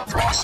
Ready,